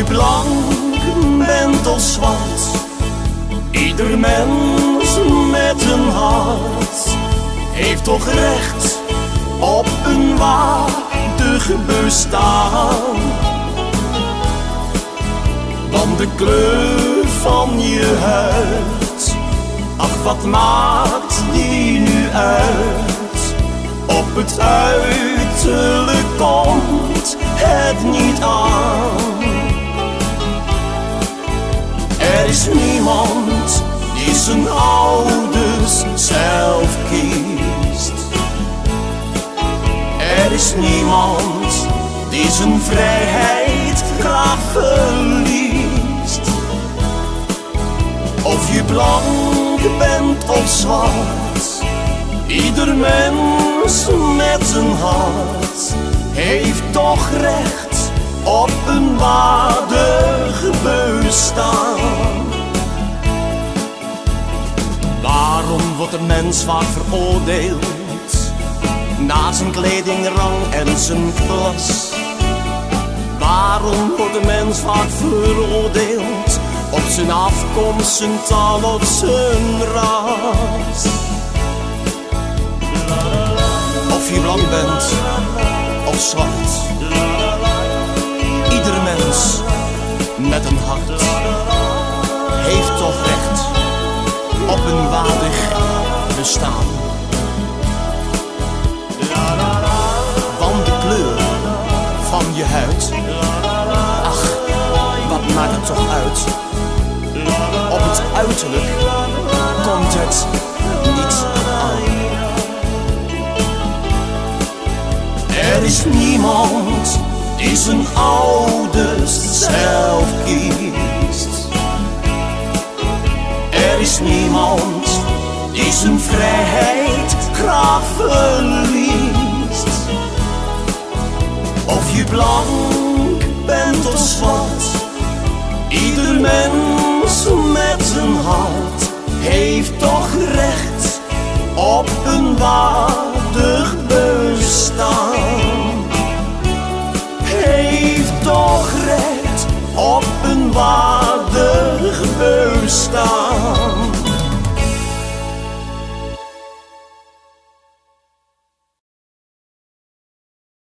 blank bent of zwart, ieder mens met een hart heeft toch recht op een waardige bestaan. Want de kleur van je huid, ach wat maakt die nu uit? Op het uiterlijk komt het niet aan. Is niemand die zijn ouders zelf kiest. Er is niemand die zijn vrijheid graag verliest. Of je blank bent of zwart, ieder mens met zijn hart heeft toch recht op een waardig Waarom wordt een mens vaak veroordeeld na zijn kledingrang en zijn klas? Waarom wordt een mens vaak veroordeeld op zijn afkomst, zijn taal of zijn ras? Of je blank bent of zwart, ieder mens met een hart Want de kleur van je huid, ach, wat maakt het toch uit? Op het uiterlijk komt het niet aan. Er is niemand die zijn ouders zelf kiest. Er is niemand is een vrijheid graag verliest. Of je blank bent of zwart, ieder mens met zijn hart heeft toch recht op een waardig bestaan.